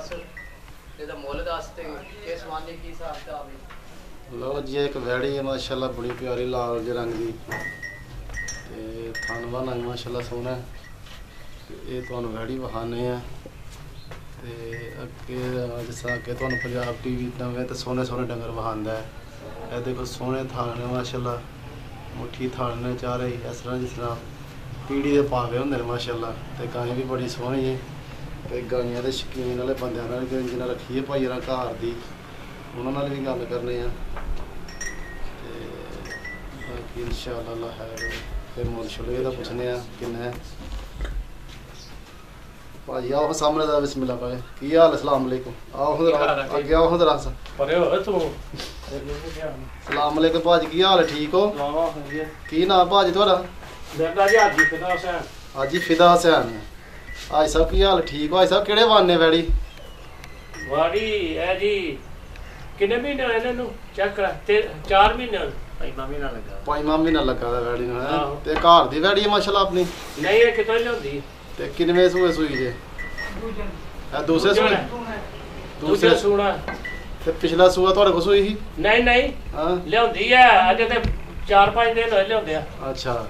ਦੱਸ ਇਹਦਾ ਮੁੱਲ ਦੱਸ ਕੀ ਹਿਸਾਬ ਕਿਤਾਬ ਲਓ ਜੀ ਇੱਕ ਵੈੜੀ ਹੈ, ਮਾਸ਼ਾਅੱਲਾ, ਬੜੀ ਪਿਆਰੀ, ਲਾਲ ਜਿਹੇ ਰੰਗ ਦੀ। ਤੇ ਥਣਵਾ ਨੰਗ ਮਾਸ਼ਾਅੱਲਾ, ਸੋਹਣਾ ਇਹ ਤੁਹਾਨੂੰ ਵੈੜੀ ਵਹਾਨੇ ਆ ਤੇ ਅੱਗੇ ਜਿਸ ਤਰ੍ਹਾਂ ਕਿ ਤੁਹਾਨੂੰ ਪੰਜਾਬ ਟੀਵੀ ਨਵੇਂ ਤੇ ਸੋਹਣੇ ਸੋਹਣੇ ਡੰਗਰ ਵਹਾਉਂਦਾ ਹੈ। ਇਹ ਦੇਖੋ, ਸੋਹਣੇ ਥਾਲ ਨੇ, ਮਾਸ਼ਾਅੱਲਾ। ਮੁੱਠੀ ਥਾਲ ਨੇ, ਚਾਰੇ, ਇਸ ਤਰ੍ਹਾਂ ਜਿਸ ਤਰ੍ਹਾਂ ਪੀੜੀ ਦੇ ਪਾਵੇ ਹੁੰਦੇ ਨੇ, ਮਾਸ਼ਾਅੱਲਾ। ਤੇ ਗਾਂ ਵੀ ਬੜੀ ਸੋਹਣੀ ਹੈ। ਤੇ ਗਾਈਆਂ ਦੇ ਸ਼ੌਕੀਨ ਵਾਲੇ ਬੰਦਿਆਂ ਨਾਲ ਵੀ ਜਿਹਨਾਂ ਰੱਖੀ ਹੈ ਭਾਈ ਰਾਂ ਘਰ ਦੀ। ਉਹਨਾਂ ਨਾਲ ਵੀ ਗੱਲ ਕਰਨੇ ਆ। ਤੇ ਬਾਕੀ ਇਨਸ਼ਾਅੱਲਾ ਅੱਲਾ ਹੈ ਫਿਰ ਮੁੱਲ ਛੁਲੇ ਦਾ ਪੁੱਛਨੇ ਆ ਕਿੰਨਾ ਹੈ। ਭਾਜੀ ਆਓ ਸਾਹਮਣੇ ਦਾ ਬਿਸਮਿਲ੍ਲਾ ਭਾਈ ਕੀ। ਹਾਲ ਅਸਲਾਮ ਅਲੈਕੁਮ। ਆਓ ਹਜ਼ਰ ਹੈ? ਅੱਗੇ ਆਓ ਹਜ਼ਰ ਅਸ ਪਰੇ ਹੋਵੇ ਤੂੰ। ਸਲਾਮ ਅਲੈਕੁਮ ਭਾਜੀ ਕੀ ਹਾਲ ਹੈ? ਠੀਕ ਹੋ? ਕੀ ਨਾਮ ਭਾਜੀ ਤੁਹਾਡਾ? ਬੇਟਾ ਜੀ ਅੱਜ ਕਿਦਾਂ ਸੈਂ ਹਾਜੀ ਫਿਦਾ ਹਸੈਨ। ਹਾਜੀ ਸਾਹਿਬ ਕੀ ਹਾਲ? ਠੀਕ? ਹੋ ਹਾਜੀ ਸਾਹਿਬ ਕਿਹੜੇ ਵਾਨੇ ਵੈੜੀ? ਵਾੜੀ ਹੈ ਜੀ ਕਿੰਨੇ ਮਹੀਨੇ ਹੋਏ ਇਹਨਾਂ? ਨੂੰ ਚੈੱਕ ਕਰ ਤੇ 4 ਮਹੀਨੇ ਹੋਏ। ਮਾਮੇ ਨਾਲ ਲੱਗਾ। ਪੰਜਵਾਂ ਮਹੀਨਾ ਲੱਗਾ ਦਾ ਵੈੜੀ ਨੂੰ ਹੈਂ? ਆਹੋ। ਤੇ ਘਰ ਦੀ ਵੈੜੀ ਹੈ ਮਾਸ਼ਾਅੱਲਾ ਆਪਣੀ? ਨਹੀਂ ਇਹ ਕਿਤੋਂ ਲਿਆਉਂਦੀ ਤੇ ਕਿੰਨਵੇਂ ਸੂਏ ਸੂਈ ਜੇ? ਇਹ ਦੂਸਰੇ ਸੂਏ? ਦੂਸਰੇ ਦੂਸਰੇ ਸੂਣਾ। ਤੇ ਪਿਛਲਾ ਸੂਆ ਤੁਹਾਡੇ ਕੋਲ ਸੂਈ ਸੀ? ਨਹੀਂ ਨਹੀਂ। ਹਾਂ। ਲਿਆਉਂਦੀ ਹੈ ਅਜੇ ਤੇ 4-5 ਦਿਨ ਹੋਏ ਲਿਆਉਂਦੇ ਆ ਅੱਛਾ।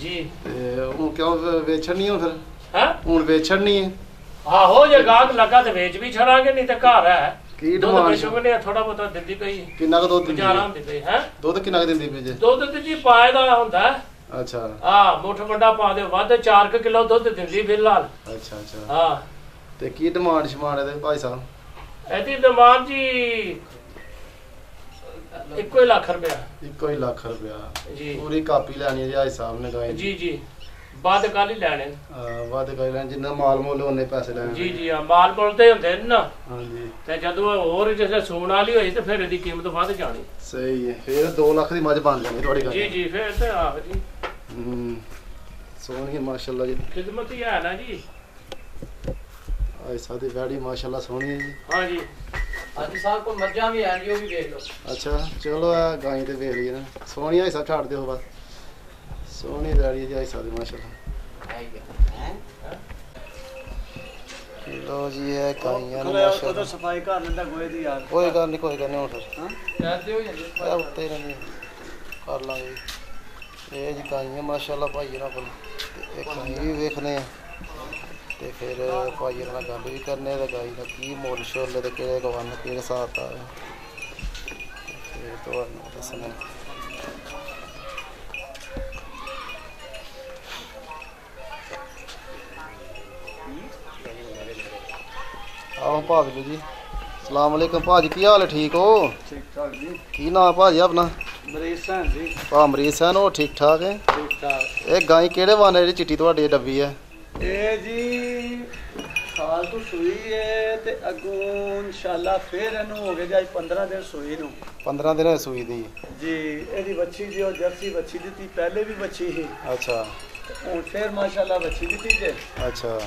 ਜੀ। ਤੇ ਉਹ ਕਿਉਂ ਵੇ- ਵੇਚਣ ਨਹੀਂ ਹੋ ਫਿਰ? ਹਾਂ? ਹੁਣ ਵੇਚਣ ਨਹੀਂ ਹੈ। ਆਹੋ ਜੇ ਗਾਹਕ ਲੱਗਾ ਤੇ ਵੇਚ ਵੀ ਛੜਾਂਗੇ ਨਹੀਂ ਤੇ ਘਰ ਹੈ। ਕੀ ਦੁੱਧ ਡਿਮਾਂਡ ਬਸ਼ੁਗਨੇ ਥੋੜਾ ਬਹੁਤਾ ਦਿੰਦੀ ਪਈ। ਕਿੰਨਾ ਕੁ ਦੁੱਧ ਦਿੰਦੀ ਹੈ? ਹੁੰਦੀ ਪਈ ਹੈ? ਦੁੱਧ ਕਿੰਨਾ ਕੁ ਦਿੰਦੀ ਪਈ ਜੇ? ਦੁੱਧ ਤੇ ਜੀ ਪਾਏ ਦਾ ਹੁੰਦਾ ਹੈ। ਅੱਛਾ। ਆ ਮੁੱਠ ਵੱਡਾ ਪਾ ਦੇ ਵੱਧ 4 ਕਿਲੋ ਦੁੱਧ ਦਿੰਦੀ ਫਿਲਹਾਲ ਅੱਛਾ ਅੱਛਾ। ਹਾਂ। ਤੇ ਕੀ ਡਿਮਾਂਡ ਸ਼ਮਾਨ ਇਹਦੇ ਭਾਈ ਸਾਹਿਬ? ਇਹਦੀ ਡਿਮਾਂਡ ਜੀ ਇੱਕੋ ਹੀ ਲੱਖ ਰੁਪਇਆ। ਇੱਕੋ ਹੀ ਲੱਖ ਰੁਪਇਆ। ਜੀ। ਪੂਰੀ ਕਾਪੀ ਲੈਣੀ ਹੈ ਜੀ ਭਾਈ ਸਾਹਿਬ ਨੇ ਗਾਈ ਜੀ ਜੀ। ਬਾਅਦ ਕੱਲ ਹੀ ਲੈਣੇ ਵਾਦ ਕਰ ਲੈਣ ਜਿੰਨਾ ਮਾਲ ਮੁੱਲ ਉਹਨੇ ਪੈਸੇ ਲੈਣੇ ਜੀ ਜੀ ਆ ਮਾਲ ਬੋਲਦੇ ਹੁੰਦੇ ਨੇ ਨਾ। ਹਾਂਜੀ। ਤੇ ਜਦੋਂ ਇਹ ਹੋਰ ਜਿਵੇਂ ਸੂਣ ਵਾਲੀ ਹੋਈ ਤੇ ਫਿਰ ਇਹਦੀ ਕੀਮਤ ਵੱਧ ਜਾਣੀ। ਸਹੀ ਹੈ ਫਿਰ 2 ਲੱਖ ਦੀ ਮੱਝ ਬਣ ਜਾਣੀ ਤੁਹਾਡੀ ਗੱਲ। ਜੀ ਜੀ ਫਿਰ ਤੇ ਆਹ ਜੀ ਹੂੰ ਸੋਹਣੀ ਮਾਸ਼ਾਅੱਲਾ ਜੀ। ਖਿਦਮਤ ਹੀ ਹੈ ਨਾ ਜੀ। ਭਾਈ ਸਾਹਿਬ ਦੀ ਵੈੜੀ ਮਾਸ਼ਾਅੱਲਾ ਸੋਹਣੀ ਹੈ ਜੀ। ਹਾਂ ਜੀ। ਅੱਜ ਸਾਹਿਬ ਕੋਲ ਮੱਝਾਂ ਵੀ ਆਣ ਜੀ ਉਹ ਵੀ ਵੇਖ ਲਓ। ਅੱਛਾ ਚਲੋ ਆ ਗਾਈ ਤੇ ਵੇਖ ਲਈਏ ਨਾ। ਸੋਹਣੀ ਹੈ ਸਾਹਿਬ ਛੱਡ ਦਿਓ ਬਸ। ਸੋਹਣੀ ਵੈੜੀ ਹੈ ਜੀ ਭਾਈ ਸਾਹਿਬ ਦੀ ਮਾਸ਼ਾਅੱਲਾ ਹੈ ਲੋ ਜੀ ਇਹ ਗਾਈਆਂ ਨੇ ਮਾਸ਼ਾਅੱਲਾ ਸਫ਼ਾਈ ਕਰ ਲੈਂਦਾ ਗੋਏ ਦੀ ਯਾਰ ਕੋਈ ਗੱਲ ਨਹੀਂ ਕੋਈ ਗੱਲ ਨਹੀਂ ਹੁਣ ਫਿਰ ਕਰਦੇ ਹੋ ਜਾਂਦੇ ਇਹ ਉੱਤੇ ਰਹਿੰਦੇ ਕਰ ਲਾਂਗੇ ਜੀ। ਇਹ ਜੀ ਗਾਈਆਂ ਮਾਸ਼ਾਅੱਲਾ ਭਾਈ ਇਹਨਾਂ ਕੋਲ ਗਾਈ ਵੀ ਵੇਖਨੇ ਆ ਤੇ ਫਿਰ ਭਾਈ ਇਹਨਾਂ ਨਾਲ ਗੱਲ ਵੀ ਕਰਨੇ ਆ ਤੇ ਗਾਈ ਦਾ ਕੀ ਮੁੱਲ ਛੋਲੇ ਤੇ ਕਿਹੜੇ ਗਵਨ ਕਿਹੜੇ ਦਾ ਹੈ ਫਿਰ ਤੁਹਾਨੂੰ ਦੱਸਣਾ ਆਓ ਭਾਜੀ ਜੀ। ਸਲਾਮ ਅਲੈਕਮ ਭਾਜੀ ਕੀ ਹਾਲ ਹੈ ਠੀਕ ਹੋ? ਠੀਕ ਠਾਕ ਜੀ। ਕੀ ਨਾਮ ਭਾਜੀ ਆਪਣਾ? ਮਰੀਜ਼ ਹਾਂ ਜੀ। ਭਾ ਅਮਰੀਤ ਸਿੰਘ ਉਹ ਠੀਕ ਠਾਕ ਹੈ? ਠੀਕ ਠਾਕ ਇਹ ਗਾਈ ਕਿਹੜੇ ਵਾਨੇ ਜਿਹੜੀ ਚਿੱਟੀ ਤੁਹਾਡੀ ਡੱਬੀ ਹੈ? ਇਹ ਜੀ ਸਾਲ ਤੋਂ ਸੂਈ ਹੈ ਤੇ ਅੱਗੋਂ ਇਨਸ਼ਾਅੱਲਾ ਫੇਰ ਇਹਨੂੰ ਹੋ ਗਏ ਜੀ ਅੱਜ 15 ਦਿਨ ਸੂਈ ਨੂੰ। 15 ਦਿਨ ਸੂਈ ਦੀ। ਜੀ ਇਹਦੀ ਬੱਚੀ ਜੀ ਉਹ ਜਰਸੀ ਬੱਚੀ ਦਿੱਤੀ ਪਹਿਲੇ ਵੀ ਬੱਚੀ ਸੀ। ਅੱਛਾ। ਹੁਣ ਫੇਰ ਮਾਸ਼ਾਅੱਲਾ ਬੱਚੀ ਦਿੱਤੀ ਜੇ। ਅੱਛਾ।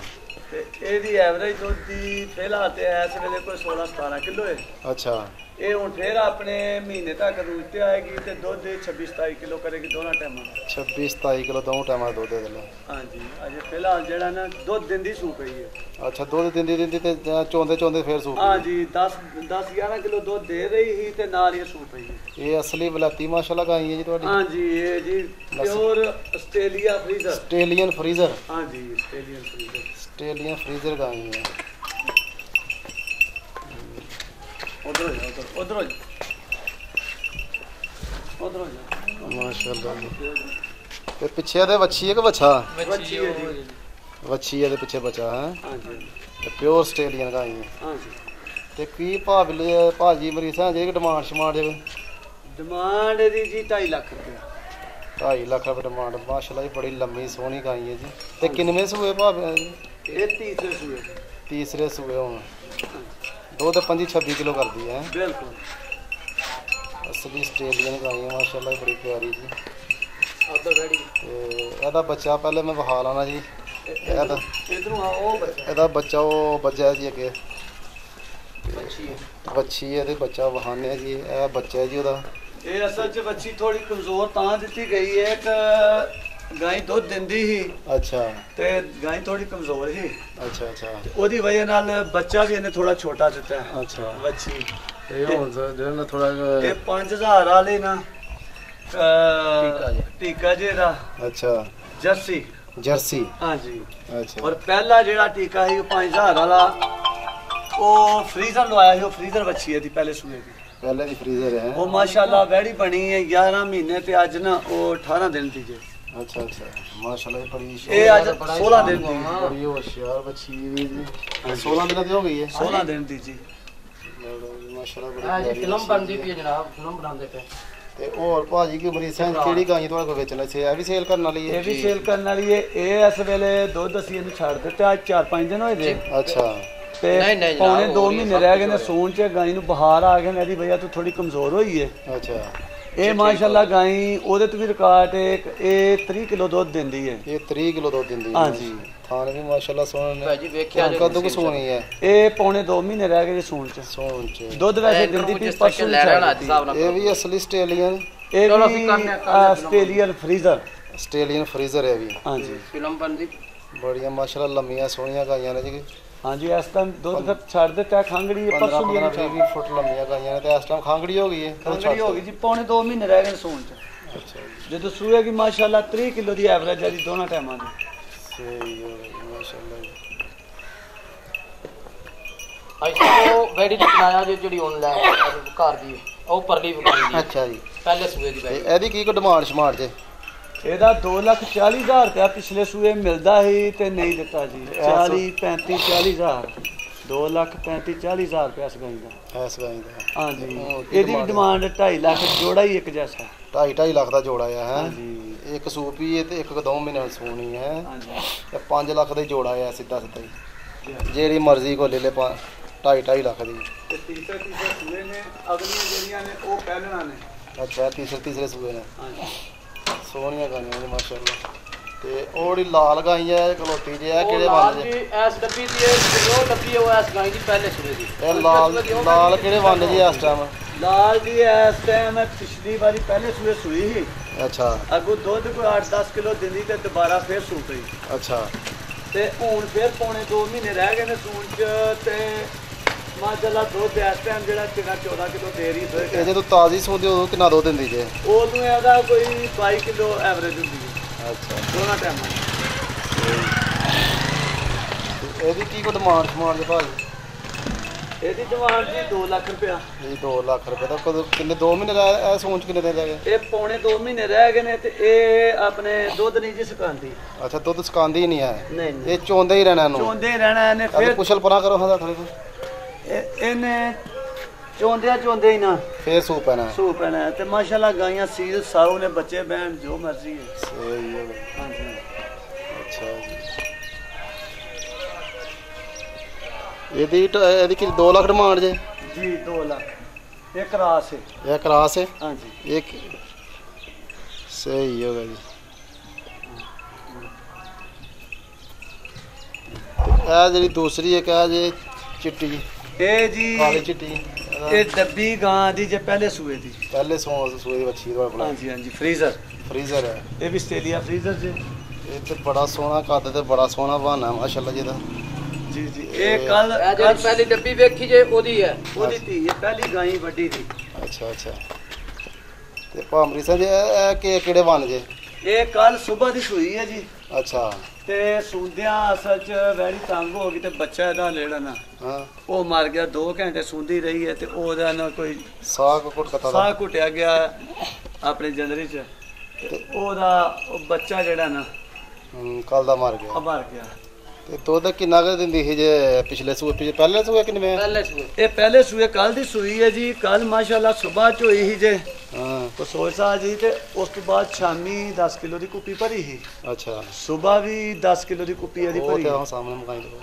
ਤੇ ਇਹਦੀ ਐਵਰੇਜ ਦੁੱਧ ਦੀ ਫਿਲਹਾਲ ਤੇ ਇਸ ਵੇਲੇ ਕੋਈ 16 17 ਕਿਲੋ ਹੈ ਅੱਛਾ। ਇਹ ਹੁਣ ਫੇਰ ਆਪਣੇ ਮਹੀਨੇ ਤੱਕ ਰੂਜ ਤੇ ਆਏਗੀ ਤੇ ਦੁੱਧ 26 27 ਕਿਲੋ ਕਰੇਗੀ ਦੋਨਾਂ ਟਾਈਮਾਂ ਦਾ 26 27 ਕਿਲੋ ਦੋ ਟਾਈਮਾਂ ਦੁੱਧ ਦੇ ਦਿੰਦੇ ਹਾਂਜੀ ਅਜੇ ਫਿਲਹਾਲ ਜਿਹੜਾ ਨਾ ਦੁੱਧ ਦਿੰਦੀ ਸੂ ਪਈ ਹੈ ਅੱਛਾ ਦੁੱਧ ਦਿੰਦੀ ਦਿੰਦੀ ਤੇ ਚੋਂਦੇ ਚੋਂਦੇ ਫੇਰ ਸੂਪ ਹਾਂਜੀ 10 10 11 ਕਿਲੋ ਦੁੱਧ ਦੇ ਰਹੀ ਸੀ ਤੇ ਨਾਲ ਹੀ ਸੂ ਪਈ ਇਹ ਅਸਲੀ ਬਲਾਤੀ ਮਾਸ਼ਾਅੱਲਾ ਗਾਈ ਹੈ ਜੀ ਤੁਹਾਡੀ। ਹਾਂਜੀ ਇਹ ਜੀ pure Australia Friesian Australian Friesian ਹਾਂਜੀ ਆਸਟ੍ਰੇਲੀਅਨ ਫਰੀਜ਼ਰ ਆਸਟ੍ਰੇਲੀਅਨ ਫਰੀਜ਼ਰ ਗਾਈ ਹੈ ਉਧਰ ਹੋ ਜਾ ਉਧਰ ਹੋ ਜਾ। ਉਧਰ ਹੋ ਜਾ। ਮਾਸ਼ਾਅੱਲਾ ਜੀ। ਤੇ ਪਿੱਛੇ ਇਹਦੇ ਵੱਛੀ ਹੈ ਕਿ ਬੱਚਾ ਬੱਚੀ ਹੈ ਜੀ। ਵੱਛੀ ਇਹਦੇ ਪਿੱਛੇ ਬੱਚਾ ਹੈ? ਹਾਂਜੀ ਤੇ ਪਿਓਰ ਆਸਟ੍ਰੇਲੀਅਨ ਗਾਈ ਹੈ ਹਾਂਜੀ। ਤੇ ਕੀ ਭਾਅ ਲਈ ਭਾਜੀ ਮਰੀਸਾਂ ਜਿਹੜੀ ਡਿਮਾਂਡ ਸ਼ਮਾਂਡ ਜੇ ਡਿਮਾਂਡ ਇਹਦੀ ਜੀ 2.5 ਲੱਖ ਰੁਪਇਆ। 2.5 ਲੱਖ ਰੁਪਏ ਡਿਮਾਂਡ ਮਾਸ਼ਾਅੱਲਾ ਜੀ ਬੜੀ ਲੰਮੀ ਸੋਹਣੀ ਗਾਈ ਹੈ ਜੀ। ਤੇ ਕਿੰਨਵੇਂ ਸੂਏ ਭਾਵੇਂ ਜੀ ਇਹ ਤੀਸਰੇ ਸੂਏ ਤੀਸਰੇ ਸੂਏ ਹੁਣ। ਦੋ ਤੇ 25 26 ਕਿਲੋ ਕਰਦੀ ਹੈ ਬਿਲਕੁਲ। ਅਸਲੀ ਆਸਟ੍ਰੇਲੀਅਨ ਗਾਈ ਹੈ ਮਾਸ਼ਾਅੱਲਾ ਬੜੀ ਪਿਆਰੀ ਜੀ। ਉਧਰ ਰੈਡੀ ਤੇ ਇਹਦਾ ਬੱਚਾ ਪਹਿਲੇ ਮੈਂ ਵਿਖਾ ਲਾਣਾ ਜੀ। ਇਹਦਾ ਇਧਰੋਂ ਆ ਉਹ ਬੱਚਾ। ਇਹਦਾ ਬੱਚਾ ਉਹ ਬੱਜਾ ਜੀ ਅੱਗੇ। ਬੱਚੀ ਹੈ ਬੱਚੀ ਹੈ ਤੇ ਬੱਚਾ ਵਹਾਨੇ ਜੀ। ਇਹ ਬੱਚਾ ਜੀ ਉਹਦਾ। ਇਹ ਅਸਲ 'ਚ ਬੱਚੀ ਥੋੜੀ ਕਮਜ਼ੋਰ ਤਾਂ ਦਿੱਤੀ ਗਈ ਹੈ ਕਿ ਗਾਂ ਦੁੱਧ ਦਿੰਦੀ ਸੀ। ਅੱਛਾ। ਤੇ ਗਾਂ ਥੋੜੀ ਕਮਜ਼ੋਰ ਸੀ। ਅੱਛਾ ਅੱਛਾ। ਉਹਦੀ ਵਜ੍ਹਾ ਨਾਲ ਬੱਚਾ ਵੀ ਇਹਨੇ ਥੋੜਾ ਛੋਟਾ ਦਿੱਤਾ ਹੈ। ਅੱਛਾ। ਵੱਛੀ ਇਹ ਹੁਣ ਤਾਂ ਜਿਹੜਾ ਨਾ ਥੋੜਾ ਇਹ 5000 ਵਾਲੇ ਨਾ ਟੀਕਾ ਜੀ। ਟੀਕਾ ਜੀ ਦਾ। ਅੱਛਾ। ਜਰਸੀ। ਜਰਸੀ। ਹਾਂਜੀ। ਅੱਛਾ। ਔਰ ਪਹਿਲਾ ਜਿਹੜਾ ਟੀਕਾ ਸੀ ਉਹ 5000 ਵਾਲਾ ਉਹ ਫਰੀਜ਼ਰ ਲਵਾਇਆ ਸੀ ਉਹ ਫਰੀਜ਼ਰ ਬੱਚੀ ਹੈ ਦੀ ਪਹਿਲੇ ਸੂਏ ਦੀ। ਪਹਿਲੇ ਦੀ ਫ੍ਰੀਜ਼ਰ ਹੈ। ਉਹ ਮਾਸ਼ਾਅੱਲਾ ਵੈੜੀ ਬਣੀ ਹੈ 11 ਮਹੀਨੇ ਤੇ ਅੱਜ ਨਾ ਉਹ 18 ਦਿਨ ਦੀ ਜੇ। ਅੱਛਾ ਅੱਛਾ। ਮਾਸ਼ਾਅੱਲਾ ਇਹ ਬੜੀ ਇਹ ਅੱਜ ਬੜਾ 16 ਦਿਨ ਦੀ। ਹਾਂ। ਬੜੀ ਹੋਸ਼ਿਆਰ ਬੱਚੀ ਵੀ ਜੀ। 16 ਦਿਨਾਂ ਦੀ ਹੋ ਗਈ ਹੈ। 16 ਦਿਨ ਦੀ ਜੀ। ਮਾਸ਼ਾਅੱਲਾ ਬੜੀ ਹਾਂ ਜੀ ਪਿਆਰੀ ਫਿਲਮ ਬੱਚੀ ਬਣਦੀ ਪਈ ਹੈ ਜਨਾਬ ਫਿਲਮ ਬਣਾਉਂਦੇ ਪਏ। ਤੇ ਹੋਰ ਭਾਜੀ ਕੀ ਮਰੀਜ਼ਾਂ ਕਿਹੜੀ ਗਾਂ ਤੁਹਾਡੇ ਕੋਲ ਵੇਚਣ ਲਈ ਇਹ ਵੀ ਸੇਲ ਕਰਨ ਵਾਲੀ ਹੈ ਇਹ ਵੀ ਸੇਲ ਕਰਨ ਵਾਲੀ ਹੈ। ਇਹ ਇਸ ਵੇਲੇ ਦੁੱਧ ਅਸੀਂ ਇਹਨੂੰ ਛੱਡ ਦਿੱਤਾ ਅੱਜ 4-5 ਦਿਨ ਹੋਏ ਜੇ। ਅੱਛਾ। ਤੇ ਨਹੀਂ, ਨਹੀਂ ਜਨਾਬ, ਪੌਣੇ 2 ਹੋਰ ਹੀ ਮਹੀਨੇ ਰਹਿ ਗਏ ਨੇ। ਸੂਣ ਚ ਗਾਈ ਨੂੰ ਬੁਖਾਰ ਆ ਗਿਆ ਨੇ ਇਹਦੀ ਵਜ੍ਹਾ ਤੋਂ ਥੋੜੀ ਕਮਜ਼ੋਰ ਹੋਈ ਹੈ ਅੱਛਾ। ਇਹ ਮਾਸ਼ਾਅੱਲਾ ਗਾਈ ਉਹਦੇ ਤੋਂ ਵੀ ਰਿਕਾਰਡ ਇਹ 30 ਕਿਲੋ ਦੁੱਧ ਦਿੰਦੀ ਹੈ। ਇਹ 30 ਕਿਲੋ ਦੁੱਧ ਦਿੰਦੀ ਹੈ। ਹਾਂਜੀ। ਥਾਨ ਵੀ ਮਾਸ਼ਾਅੱਲਾ ਸੋਹਣੇ ਨੇ। ਭਾਜੀ ਵੇਖਿਆ ਜੇ ਕਦੋਂ ਕੁ ਸੋਹਣੀ ਹੈ। ਇਹ ਪੌਣੇ 2 ਮਹੀਨੇ ਰਹਿ ਗਏ ਜੀ ਸੂਣ ਚ। ਸੋਹਣ ਚ। ਦੁੱਧ ਵੈਸੇ ਦਿੰਦੀ ਹਿਸਾਬ ਨਾਲ ਇਹ ਵੀ ਅਸਲੀ ਆਸਟ੍ਰੇਲੀਅਨ ਇਹ ਚਲੋ ਵੀ ਅਸੀਂ ਕਰਨੇ ਆ, ਕਰਨੇ ਆ ਆਸਟ੍ਰੇਲੀਅਨ ਫਰੀਜ਼ਰ। ਆਸਟ੍ਰੇਲੀਅਨ ਫ੍ਰੀਜ਼ਰ ਹੈ ਵੀ। ਹਾਂਜੀ। ਫਿਲਮ ਬਣਦੀ। ਬੜੀਆਂ ਮਾਸ਼ਾਅੱਲਾ ਲੰਮੀਆਂ ਸੋਹਣੀਆਂ ਗਾਈਆਂ ਨੇ ਜੀ। ਹਾਂਜੀ ਇਸ ਟਾਈਮ ਦੁੱਧ ਫਿਰ ਛੱਡ ਦਿੱਤਾ ਖੰਗੜੀ ਇਹ 15 ਪਰਸੋਂ ਦੀ 15 20 ਫੁੱਟ ਲੰਮੀਆਂ ਗਾਈਆਂ ਨੇ ਤੇ ਇਸ ਟਾਈਮ ਖਾਂਗੜੀ ਹੋ ਗਈ ਹੈ ਖੰਗੜੀ ਹੋ ਗਈ ਜੀ ਪੌਣੇ 2 ਮਹੀਨੇ ਰਹਿ ਗਏ ਨੇ ਸੂਣ ਚ। ਅੱਛਾ ਜੀ। ਜਦੋਂ ਸੂਏਗੀ ਮਾਸ਼ਾਅੱਲਾ 30 ਕਿਲੋ ਦੀ ਐਵਰੇਜ ਹੈ ਜੀ ਦੋਨਾਂ ਟਾਈਮਾਂ ਦੀ। ਸਹੀ ਹੈ ਮਾਸ਼ਾਅੱਲਾ ਜੀ। ਉਹ ਵੈਡੀ ਦੀ ਬਣਾਇਆ ਜੇ ਜਿਹੜੀ ਆਨਲਾਈਨ ਘਰ ਦੀ ਉਹ ਪਰਲੀ ਵਿਕਾਈ ਦੀ। ਅੱਛਾ ਜੀ। ਪਹਿਲੇ ਸੂਏ ਦੀ ਤੇ ਇਹਦੀ ਕੀ ਕੋ ਡਿਮਾਂਡ ਸ਼ਮਾਰ ਜੇ? ਇਹਦਾ 240000 ਰੁਪਇਆ ਪਿਛਲੇ ਸੂਏ ਮਿਲਦਾ ਸੀ ਤੇ ਨਹੀਂ ਦਿੱਤਾ ਜੀ। 40 35 40000 2 ਲੱਖ 35 40000 ਰੁਪਇਆ ਇਸ ਗਾਈ ਦਾ। ਐਸ ਗਾਈ ਦਾ। ਹਾਂਜੀ। ਇਹਦੀ ਵੀ ਡਿਮਾਂਡ 2.5 ਲੱਖ ਜੋੜਾ ਹੀ ਇੱਕ ਜੈਸਾ। 2.5 2.5 ਲੱਖ ਦਾ ਜੋੜਾ ਆ ਹੈ। ਇੱਕ ਸੂਪ ਹੀ ਤੇ ਇੱਕ ਦੋ ਮਹੀਨੇ ਦੀ ਸੂਣੀ ਹੈ। ਹਾਂਜੀ। ਤੇ 5 ਲੱਖ ਦਾ ਹੀ ਜੋੜਾ ਆ ਸਿੱਧਾ ਸਿੱਧਾ ਹੀ। ਜਿਹੜੀ ਮਰਜ਼ੀ ਕੋ ਲੈ ਲੈ 2.5 2.5 ਲੱਖ ਦੀ। ਤੇ ਤੀਸਰੇ ਤੀਸਰੇ ਸੂਏ ਨੇ ਅਗਲੀਆਂ ਜਿਹੜੀਆਂ ਨੇ ਉਹ ਪਹਿਲਣਾ ਨੇ। ਅੱਛਾ ਤੀਸਰੇ ਤੀਸਰੇ ਸੂਏ ਨੇ। ਹਾਂਜੀ। ਸੋਹਣੀਆਂ ਗਾਈਆਂ ਨੇ ਮਾਸ਼ਾਅੱਲਾ। ਤੇ ਉਹ ਜਿਹੜੀ ਲਾਲ ਗਾਈ ਹੈ ਕਲੋਟੀ ਜੇ ਆ ਕਿਹੜੇ ਦੀ ਜੇ ਐਸ ਡੱਬੀ ਦੀ ਉਹ ਡੱਬੀ ਉਹ ਐਸ ਗਾਈ ਦੀ ਪਹਿਲੇ ਸੂਏ ਦੀ। ਇਹ ਲਾਲ ਲਾਲ ਕਿਹੜੇ ਵੰਨ ਜੀ ਇਸ ਟਾਈਮ ਲਾਲ ਦੀ ਇਸ ਟਾਈਮ ਪਿਛਲੀ ਵਾਰੀ ਪਹਿਲੇ ਸੂਏ ਸੂਈ ਸੀ। ਅੱਛਾ। ਅੱਗੋਂ ਦੁੱਧ ਕੋਈ 8-10 ਕਿਲੋ ਦਿੰਦੀ ਤੇ ਦੁਬਾਰਾ ਫੇਰ ਸੂ ਪਈ ਅੱਛਾ। ਤੇ ਹੁਣ ਫੇਰ ਪੌਣੇ 2 ਮਹੀਨੇ ਰਹਿ ਗਏ ਨੇ ਸੂਣ ਚ ਤੇ ਮਾਸ਼ਾਅੱਲਾ ਦੁੱਧ ਇਸ ਟਾਈਮ ਜਿਹੜਾ ਚਿਹਰਾ 14 ਕਿਲੋ ਦੇ ਰਹੀ ਇਹ ਹੈ ਜਦੋਂ ਤਾਜ਼ੀ ਸੂਦੀ ਉਦੋਂ ਕਿੰਨਾ ਦੁੱਧ ਦਿੰਦੀ ਜੇ? ਉਦੋਂ ਇਹਦਾ ਕੋਈ 22 ਕਿਲੋ ਐਵਰੇਜ ਹੁੰਦੀ ਹੈ। ਅੱਛਾ। ਦੋਨਾਂ ਟਾਈਮਾਂ ਇਹਦੀ ਕੀ ਕੋ ਡਿਮਾਂਡ ਜੇ ਭਾਜੀ? ਇਹਦੀ ਡਿਮਾਂਡ ਜੀ 2 ਲੱਖ ਰੁਪਇਆ। ਇਹ 2 ਲੱਖ ਰੁਪਏ ਦਾ ਕਦੋਂ ਕਿੰਨੇ 2 ਮਹੀਨੇ ਦਾ ਇਹ ਸੋਚ ਕਿੰਨੇ ਦਿਨ ਰਹਿ ਗਏ? ਇਹ ਪੌਣੇ 2 ਮਹੀਨੇ ਰਹਿ ਗਏ ਨੇ ਤੇ ਇਹ ਆਪਣੇ ਦੁੱਧ ਨਹੀਂ ਜੀ ਸੁਕਾਉਂਦੀ। ਅੱਛਾ ਦੁੱਧ ਸਕਾਂਦੀ ਹੀ ਨਹੀਂ ਹੈ? ਨਹੀਂ ਇਹ ਚੋਂਦੇ ਹੀ ਰਹਿਣਾ ਇਹਨੂੰ? ਚੋਂਦੇ ਰਹਿਣਾ ਇਹਨੇ ਫਿਰ ਕੁਸ਼ਲ ਪਰਾਂ ਕਰੋ ਹਾਂ ਥੋੜੇ ਇਹ- ਇਹਨੇ ਚੋਂਦਿਆਂ ਚੋਂਦੇ ਹੀ ਨਾ। ਫੇਰ ਸੂਪ ਪੈਣਾ ਹੈ। ਸੂ ਪੈਣਾ ਹੈ ਤੇ ਮਾਸ਼ਾਅੱਲਾ ਗਾਈਆਂ ਸੀਲ ਸਾਊ ਨੇ ਬੱਚੇ ਬਹਿਣ ਜੋ ਮਰਜ਼ੀ ਹੈ। ਸਹੀ ਹੈ। ਬਈ। ਹਾਂਜੀ। ਅੱਛਾ ਜੀ। ਇਹਦੀ ਟ- ਇਹਦੀ ਕਿ 2 ਲੱਖ ਡਿਮਾਂਡ ਜੇ? ਜੀ 2 ਲੱਖ। ਇੱਕ ਰਾਸ ਹੈ। ਇਹ ਕਰਾਸ ਹੈ? ਹਾਂਜੀ। ਇੱਕ ਸਹੀ ਹੋਗਾ ਜੀ। ਤੇ ਇਹ ਜਿਹੜੀ ਦੂਸਰੀ ਇੱਕ ਹੈ ਜੇ ਚਿੱਟੀ। ਇਹ ਜੀ ਕਾਲੀ ਚਿੱਟੀ ਇਹ ਡੱਬੀ ਗਾਂ ਦੀ ਜੇ ਪਹਿਲੇ ਸੂਏ ਦੀ। ਪਹਿਲੇ ਸੂਏ ਦੀ ਵੱਛੀ ਤੁਹਾਡੇ ਕੋਲ। ਹਾਂਜੀ ਹਾਂਜੀ ਫਰੀਜ਼ਰ ਫ੍ਰੀਜ਼ਰ ਹੈ। ਇਹ ਵੀ ਆਸਟ੍ਰੇਲੀਆ ਫਰੀਜ਼ਰ ਜੀ। ਇਹ ਤੇ ਬੜਾ ਸੋਹਣਾ ਕੱਦ ਤੇ ਬੜਾ ਸੋਹਣਾ ਬਹਾਨਾ ਮਾਸ਼ਾਅੱਲਾ ਜੀ ਦਾ। ਜੀ ਜੀ ਇਹ ਕੱਲ ਜਿਹੜੀ ਪਹਿਲੀ ਡੱਬੀ ਵੇਖੀ ਜੇ ਉਹਦੀ ਹੈ। ਉਹਦੀ ਧੀ ਹੈ ਪਹਿਲੀ ਗਾਂ ਹੀ ਵੱਡੀ ਸੀ ਅੱਛਾ ਅੱਛਾ। ਤੇ ਭਾਮਰੀ ਸਾਹਿਬ ਜੀ ਇਹ ਕਿ ਕਿਹੜੇ ਬਣ ਜੇ? ਇਹ ਕੱਲ ਸਵੇਰ ਦੀ ਸੂਈ ਹੈ ਜੀ। ਅੱਛਾ। ਤੇ ਸੁੰਦਿਆਂ ਅਸਲ ਚ ਵੈਰੀ ਤੰਗ ਹੋ ਗਈ ਤੇ ਬੱਚਾ ਇਹਦਾ ਲੈੜਾ ਨਾ। ਹਾਂ। ਉਹ ਮਰ ਗਿਆ 2 ਘੰਟੇ ਸੁੰਦੀ ਰਹੀ ਹੈ ਤੇ ਉਹਦਾ ਨਾ ਕੋਈ ਸਾਗ ਕੁੱਟ ਕਤਾ ਦਾ। ਸਾਹ ਘੁੱਟਿਆ ਗਿਆ ਆਪਣੇ ਜਨਰੀ ਚ। ਤੇ ਉਹਦਾ ਉਹ ਬੱਚਾ ਜਿਹੜਾ ਨਾ ਕੱਲ ਦਾ ਮਰ ਗਿਆ। ਮਰ ਗਿਆ। ਤੇ ਦੁੱਧ ਕਿੰਨਾ ਕੁ ਦਿੰਦੀ ਸੀ ਜੇ ਪਿਛਲੇ ਸੂਏ ਪਿਛਲੇ ਪਹਿਲੇ ਸੂਏ ਕਿੰਨੇ ਪਹਿਲੇ ਸੂਏ। ਇਹ ਪਹਿਲੇ ਸੂਏ ਕੱਲ ਦੀ ਸੂਈ ਹੈ ਜੀ। ਕੱਲ ਮਾਸ਼ਾਅੱਲਾ ਸਵੇਰ ਚ ਹੋਈ ਸੀ ਜੇ। ਹਾਂ। ਕੋ ਸੋਚਾ ਜੀ ਤੇ ਉਸ ਤੋਂ ਬਾਅਦ ਸ਼ਾਮੀ 10 ਕਿਲੋ ਦੀ ਕੁੱਪੀ ਭਰੀ ਸੀ। ਅੱਛਾ। ਸਵੇਰ ਵੀ 10 ਕਿਲੋ ਦੀ ਕੁੱਪੀ ਇਹਦੀ ਉਹ ਭਰੀ ਤੇ ਆਹ ਸਾਹਮਣੇ ਮਕਾਈ ਦੋ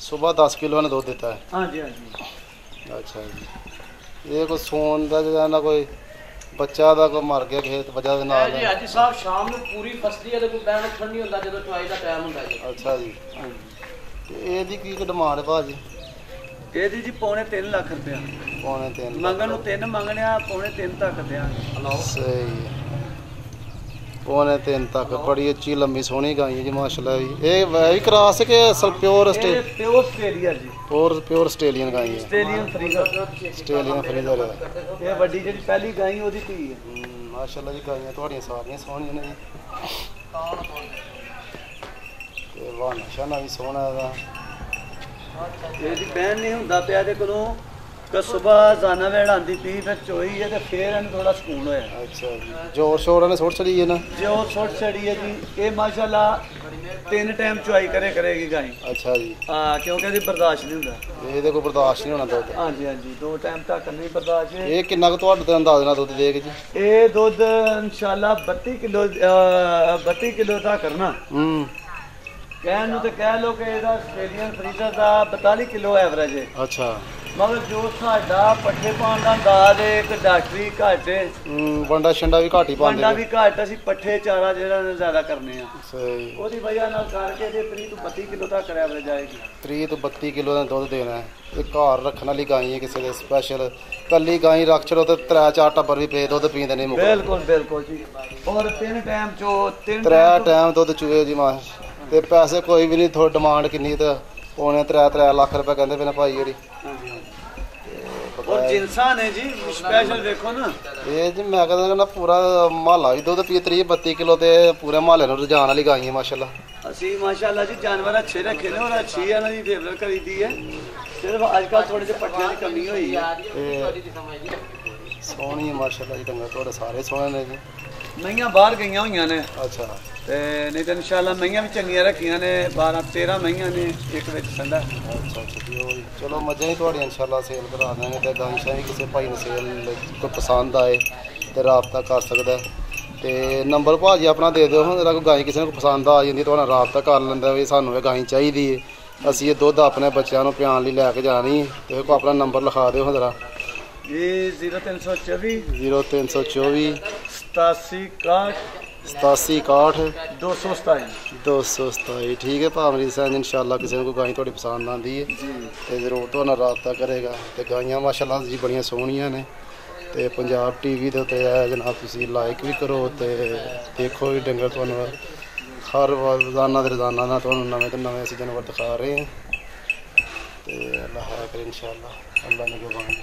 ਸਵੇਰ 10 ਕਿਲੋ ਨੇ ਦੁੱਧ ਦਿੱਤਾ ਹੈ। ਹਾਂਜੀ ਹਾਂਜੀ। ਅੱਛਾ ਜੀ। ਇਹ ਕੋਈ ਸੋਨ ਦਾ ਜਿਹੜਾ ਨਾ ਕੋਈ ਬੱਚਾ ਦਾ ਕੋਈ ਮਰ ਗਿਆ ਖੇਤ ਵਜ੍ਹਾ ਦੇ ਨਾਲ। ਜੀ ਹਾਜੀ ਸਾਹਿਬ ਸ਼ਾਮ ਨੂੰ ਪੂਰੀ ਫਸਦੀ ਹੈ ਤੇ ਕੋਈ ਬੈਣ ਉੱਠਣ ਨਹੀਂ ਹੁੰਦਾ ਜਦੋਂ ਚੁਆਈ ਦਾ ਟਾਈਮ ਹੁੰਦਾ ਜੀ। ਅੱਛਾ ਜੀ। ਹਾਂਜੀ ਤੇ ਇਹਦੀ ਕੀ ਡਿਮਾਂਡ ਭਾਜੀ? ਇਹਦੀ ਜੀ ਪੌਣੇ 3 ਲੱਖ ਰੁਪਇਆ। ਪੌਣੇ ਤਿੰਨ ਮੰਗਣ ਨੂੰ 3 ਮੰਗਣਿਆ ਪੌਣੇ 3 ਤੱਕ ਦਿਆਂਗੇ। ਸਹੀ। ਪੌਣੇ ਤਿੰਨ ਤੱਕ। ਬੜੀ ਉੱਚੀ ਲੰਮੀ ਸੋਹਣੀ ਗਾਈ ਹੈ ਜੀ ਮਾਸ਼ਾਅੱਲਾ ਜੀ। ਇਹ ਵੈ ਵੀ ਕਰਾਸ ਕੇ ਅਸਲ ਪਿਓਰ ਸਟੇ ਇਹ ਪਿਓਰ ਆਸਟ੍ਰੇਲੀਆ ਜੀ। ਪਿਓਰ ਪਿਓਰ ਆਸਟ੍ਰੇਲੀਅਨ ਗਾਈ ਹੈ। ਆਸਟ੍ਰੇਲੀਅਨ ਫਰੀਜ਼ਰ ਆਸਟ੍ਰੇਲੀਅਨ ਫਰੀਜ਼ਰ ਇਹ ਵੱਡੀ ਜਿਹੜੀ ਪਹਿਲੀ ਗਾਈ ਉਹਦੀ ਧੀ ਹੈ। ਮਾਸ਼ਾਅੱਲਾ ਜੀ ਗਾਈਆਂ ਤੁਹਾਡੀਆਂ ਸਾਰੀਆਂ ਸੋਹਣੀਆਂ ਨੇ ਜੀ। ਤੇ ਵਾਹ ਨਿਸ਼ਾਨਾ ਵੀ ਸੋਹਣਾ ਇਹਦਾ। ਇਹਦੀ ਬਹਿਨ ਨਹੀਂ ਹੁੰਦਾ ਪਿਆ ਦੇ ਕੋਲੋਂ ਕਿ ਸਵੇਰ ਜ਼ਾਨਾ ਵੇੜ ਆਂਦੀ ਪੀ ਫਿਰ ਚੋਈ ਹੈ ਤੇ ਫੇਰ ਇਹਨੂੰ ਥੋੜਾ ਸਕੂਨ ਹੋਇਆ। ਅੱਛਾ ਜੀ। ਜੋਰ ਸ਼ੋਰ ਨੇ ਸੁੱਟ ਚੜੀ ਹੈ ਨਾ? ਜੇ ਛੋਟ ਛੜੀ ਹੈ ਜੀ ਇਹ ਮਾਸ਼ਾਅੱਲਾ ਤਿੰਨ ਟਾਈਮ ਚੁਆਈ ਕਰੇ ਕਰੇਗੀ ਗਾਈ। ਅੱਛਾ ਜੀ। ਹਾਂ ਕਿਉਂਕਿ ਇਹਦੀ ਬਰਦਾਸ਼ਤ ਨਹੀਂ ਹੁੰਦਾ। ਇਹਦੇ ਕੋਈ ਬਰਦਾਸ਼ਤ ਨਹੀਂ ਹੋਣਾ ਦੁੱਧ। ਹਾਂਜੀ ਹਾਂਜੀ ਦੋ ਟਾਈਮ ਤੱਕ ਨਹੀਂ ਬਰਦਾਸ਼ਤ। ਇਹ ਕਿੰਨਾ ਕੁ ਤੁਹਾਡੇ ਤੇ ਅੰਦਾਜ਼ ਨਾਲ ਦੁੱਧ ਦੇਗਾ ਜੀ? ਇਹ ਦੁੱਧ ਇਨਸ਼ਾਅੱਲਾ 32 ਕਿਲੋ 32 ਕਿਲੋ ਦਾ ਕਰਨਾ। ਹੂੰ। ਕਹਿਣ ਨੂੰ ਤੇ ਕਹਿ ਲੋ ਕਿ ਇਹਦਾ ਆਸਟ੍ਰੇਲੀਅਨ ਫਰੀਜ਼ਰ ਦਾ 42 ਕਿਲੋ ਐਵਰੇਜ ਹੈ। ਅੱਛਾ। ਮਗਰ ਜੋ ਸਾਡਾ ਪੱਠੇ ਪਾਉਣ ਦਾ ਅੰਦਾਜ਼ ਹੈ ਇੱਕ ਡਾਕਟਰੀ ਘੱਟ ਹੈ। ਵੰਡਾ ਛੰਡਾ ਵੀ ਘੱਟ ਹੀ ਪਾਂਡਾ ਪਾਉਂਦੇ ਵੀ ਘੱਟ ਅਸੀਂ ਪੱਠੇ ਚਾਰਾ ਜਿਹੜਾ ਨਾ ਜ਼ਿਆਦਾ ਕਰਨੇ ਆ। ਸਹੀ। ਉਹਦੀ ਵਜ੍ਹਾ ਨਾਲ ਕਰਕੇ ਇਹਦੇ 30 ਤੋਂ 32 ਕਿਲੋ ਤੱਕ ਐਵਰੇਜ ਆਏਗੀ 30 ਤੋਂ 32 ਕਿਲੋ ਦਾ ਦੁੱਧ ਦੇਣਾ ਹੈ। ਇਹ ਘਰ ਰੱਖਣ ਵਾਲੀ ਗਾਈ ਹੈ ਕਿਸੇ ਦੇ ਸਪੈਸ਼ਲ ਕੱਲੀ ਗਾਈ ਰੱਖ ਛੜੋ ਤੇ ਤਰਾ ਚਾਰ ਟੱਬਰ ਵੀ ਪੇ ਦੁੱਧ ਪੀਂਦੇ ਨਹੀਂ ਮੁੱਕ ਬਿਲਕੁਲ ਬਿਲਕੁਲ ਜੀ। ਔਰ ਤਿੰਨ ਟਾਈਮ ਚੋ ਤਿੰਨ ਤਰਾ time ਟਾਈਮ ਦੁੱਧ ਚੂਏ ਜੀ ਮਾਂ ਤੇ ਪੈਸੇ ਕੋਈ ਵੀ ਨਹੀਂ ਥੋ ਡਿਮਾਂਡ ਕਿੰਨੀ ਤੇ ਪੌਣੇ 3 3 ਲੱਖ ਰੁਪਏ ਕਹਿੰਦੇ ਨੇ ਭਾਈ ਜਿਹੜੀ ਹਾਂਜੀ, ਹਾਂਜੀ। ਔਰ ਜਿੰਸਾਂ ਨੇ ਜੀ ਸਪੈਸ਼ਲ ਵੇਖੋ ਨਾ। ਇਹ ਜੀ ਮੈਂ ਕਹਿੰਦਾ ਨਾ ਪੂਰਾ ਮਹੱਲਾ ਵੀ ਦੁੱਧ ਪੀ 30 32 ਕਿਲੋ ਤੇ ਪੂਰੇ ਮਹੱਲੇ ਨੂੰ ਰੁਝਾਨ ਵਾਲੀ ਗਾਈ ਹੈ ਮਾਸ਼ਾਅੱਲਾ। ਅਸੀਂ ਮਾਸ਼ਾਅੱਲਾ ਜੀ ਜਾਨਵਰ ਅੱਛੇ ਰੱਖੇ ਨੇ ਔਰ ਅੱਛੀ ਇਹਨਾਂ ਦੀ ਫੇਵਰਟ ਕਰੀਦੀ ਹੈ। ਸਿਰਫ ਅੱਜ ਕੱਲ ਥੋੜੇ ਜਿਹੇ ਪੱਠਿਆਂ ਦੀ ਕਮੀ ਹੋਈ ਹੈ। ਸੋਹਣੀ ਮਾਸ਼ਾਅੱਲਾ ਜੀ ਡੰਗਰ ਤੁਹਾਡੇ ਸਾਰੇ ਸੋਹਣੇ ਨੇ ਜੀ। ਮਈਆਂ ਬਾਹਰ ਗਈਆਂ ਹੋਈਆਂ ਨੇ। ਅੱਛਾ। ਤੇ ਨਹੀਂ ਤਾਂ ਇਨਸ਼ਾਅੱਲਾ ਮਈਆਂ ਵੀ ਚੰਗੀਆਂ ਰੱਖੀਆਂ ਨੇ 12 13 ਮਈਆਂ ਨੇ ਇੱਕ ਵਿੱਚ ਸੰਦਾ ਅੱਛਾ। ਚਲੋ ਮੱਝਾਂ ਹੀ ਤੁਹਾਡੀਆਂ ਇਨਸ਼ਾਅੱਲਾ ਸੇਲ ਕਰਾ ਦਾਂਗੇ ਤੇ ਗਾਂਸ਼ਾਂ ਵੀ ਕਿਸੇ ਭਾਈ ਨੂੰ ਸੇਲ ਕੋਈ ਪਸੰਦ ਆਏ ਤੇ ਰਾਬਤਾ ਕਰ ਸਕਦਾ। ਤੇ ਨੰਬਰ ਭਾਜੀ ਆਪਣਾ ਦੇ ਦਿਓ ਹੁਣ ਜਿਹੜਾ ਕੋਈ ਗਾਂ ਕਿਸੇ ਨੂੰ ਪਸੰਦ ਆ ਜਾਂਦੀ ਤੁਹਾਡਾ ਰਾਬਤਾ ਕਰ ਲੈਂਦਾ ਵੀ ਸਾਨੂੰ ਇਹ ਗਾਂ ਚਾਹੀਦੀ ਹੈ। ਅਸੀਂ ਇਹ ਦੁੱਧ ਆਪਣੇ ਬੱਚਿਆਂ ਨੂੰ ਪਿਆਣ ਲਈ ਲੈ ਕੇ ਜਾਣੀ। ਤੇ ਕੋ ਆਪਣਾ ਨੰਬਰ ਲਿਖਾ ਦਿਓ ਹੁਣ ਜਰਾ। ਇਹ 0324 0324 87 8761 227 227 ਠੀਕ ਹੈ ਭਾਵਰੀ ਸਿੰਘ ਇਨਸ਼ਾਅੱਲਾ ਕਿਸੇ ਨੂੰ ਕੋਈ ਗਾਂ ਤੁਹਾਡੀ ਪਸੰਦ ਆਉਂਦੀ ਹੈ। ਤੇ ਜ਼ਰੂਰ ਤੁਹਾਡੇ ਨਾਲ ਰਾਬਤਾ ਕਰੇਗਾ। ਤੇ ਗਾਈਆਂ ਮਾਸ਼ਾਅੱਲਾ ਜੀ ਬੜੀਆਂ ਸੋਹਣੀਆਂ ਨੇ। ਤੇ ਪੰਜਾਬ ਟੀਵੀ ਦੇ ਉੱਤੇ ਹੈ ਜਨਾਬ ਤੁਸੀਂ ਲਾਈਕ ਵੀ ਕਰੋ ਤੇ ਦੇਖੋ ਵੀ ਡੰਗਰ ਤੁਹਾਨੂੰ ਹਰ ਵਾਰ ਰੋਜ਼ਾਨਾ ਦੇ ਰੋਜ਼ਾਨਾ ਨਾਲ ਤੁਹਾਨੂੰ ਨਵੇਂ ਤੋਂ ਨਵੇਂ ਅਸੀਂ ਜਾਨਵਰ ਦਿਖਾ ਰਹੇ ਹਾਂ। ਤੇ ਅੱਲਾਹ ਕਰ ਇਨਸ਼ਾਅੱਲਾ। ਅੱਲਾਹ ਨੇ ਗਵਾਂਗੇ